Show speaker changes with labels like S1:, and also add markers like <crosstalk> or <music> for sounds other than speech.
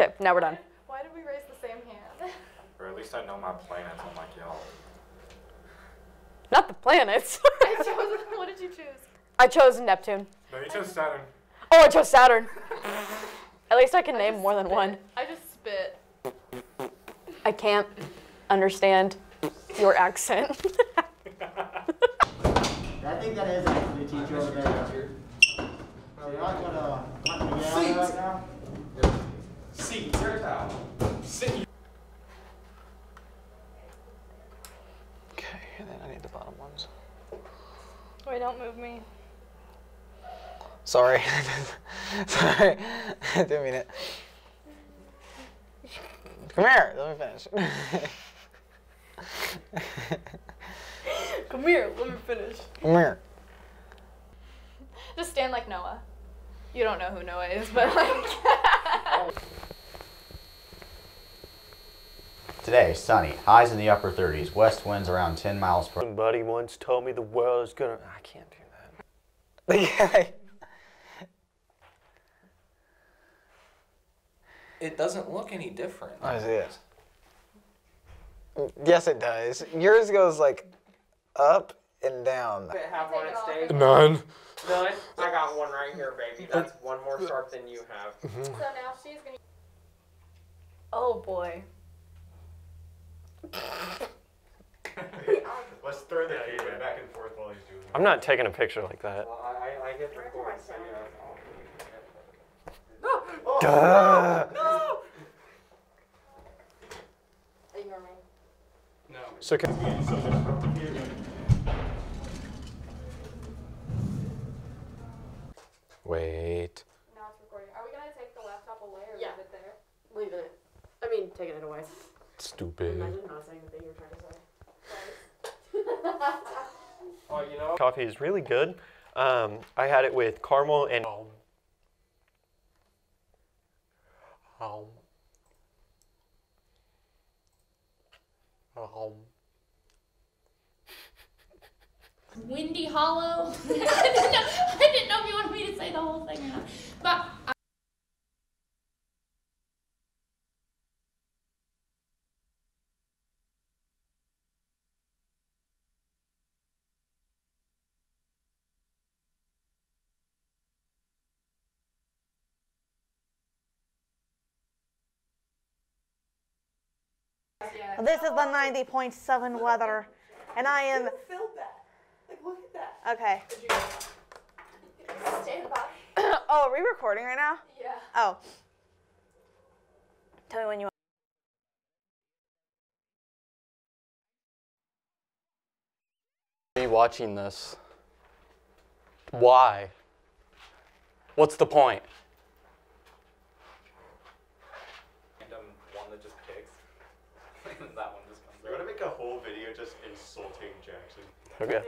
S1: Okay, now we're done.
S2: Why did we raise the same hand?
S3: Or at least I know my planets, unlike y'all.
S1: Not the planets. <laughs>
S2: I chose. What did you choose?
S1: I chose Neptune.
S3: No, you chose Saturn.
S1: Oh, I chose Saturn. <laughs> At least I can name
S2: just
S1: more than one.
S2: I just spit.
S1: I can't understand your accent. <laughs>
S4: I think that is actually a teacher over there. So you're not gonna hunt me down right now?
S3: Seat, turn out.
S5: Okay, and then I need the bottom ones.
S2: Wait, don't move me.
S5: Sorry. <laughs> Sorry. I didn't mean it. Come here, let me finish.
S2: Come here. Let me finish.
S5: Come here.
S2: Just stand like Noah. You don't know who Noah is, but like. <laughs>
S6: Today, sunny, highs in the upper 30s, west winds around 10 miles per
S7: Somebody once told me the world is gonna. I can't do that. <laughs>
S5: Yeah.
S8: It doesn't look any different.
S5: I see it. Yes, it does. Yours goes like up and down.
S9: have one at stake?
S3: None.
S9: None? I got one right here, baby. That's one more sharp than you have. Mm-hmm.
S2: so now she's gonna. Oh boy.
S3: Let's throw the paper back and forth while he's doing it.
S7: I'm not taking a picture like that.
S9: Well, I, I, I get the point. So yeah.
S5: Oh, Duh.
S2: Ignore me. No.
S7: So can,
S5: Wait.
S2: Now it's recording. Are we gonna take the laptop away or
S1: Yeah.
S2: leave it there?
S1: Leaving it. I mean, taking it away.
S5: Stupid.
S1: not saying the thing you're trying to say. <laughs>
S9: Oh, you know.
S7: coffee is really good. Um, I had it with caramel and. Um. Um.
S10: Windy Hollow. <laughs> I, didn't know, I didn't know if you wanted me to say the whole thing or not. But I-
S11: This is the 90.7 weather, and I am.
S2: Filled that. Like, look at that.
S11: Okay.
S2: Stand by. <coughs>
S11: oh, are we recording right now?
S2: Yeah.
S11: Oh. Tell me when you. want.
S7: Be watching this. Why? What's the point?
S3: Random one that just picks. that one just comes. We're gonna make a whole video just insulting Jackson.
S7: Okay.